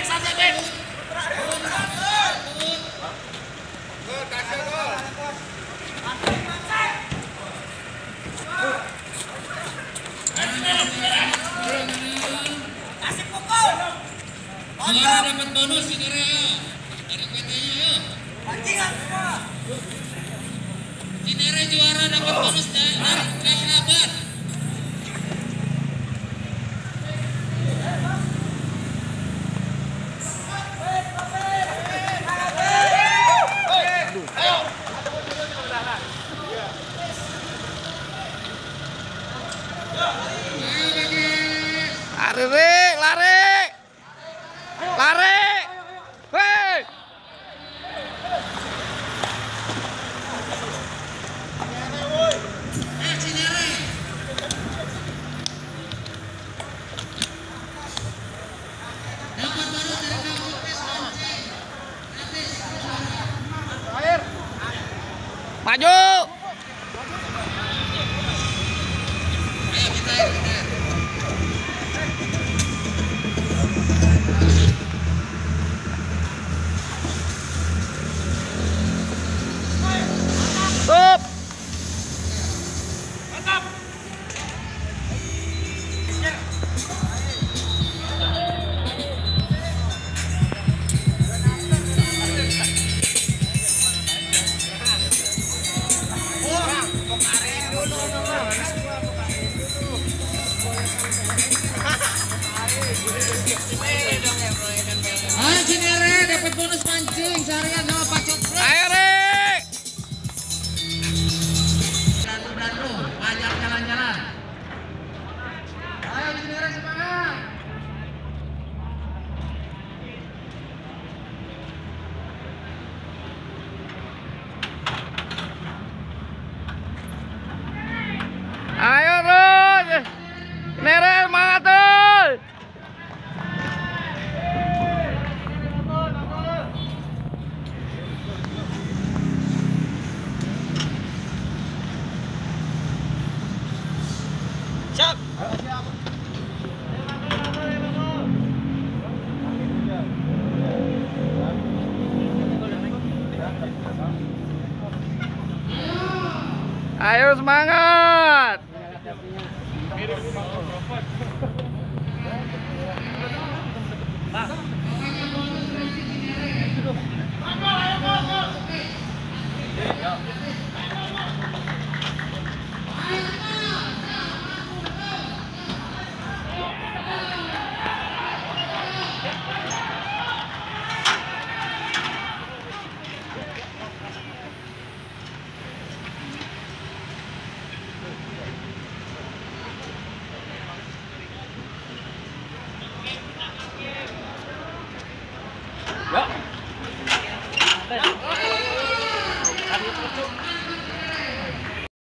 baik, santai. Kasih pukul. Dapat bonus semua. Juara dapat bonus dari Lari, lari. Lari. Ayo Cinere dapat bonus mancing seharian Ayo semangat.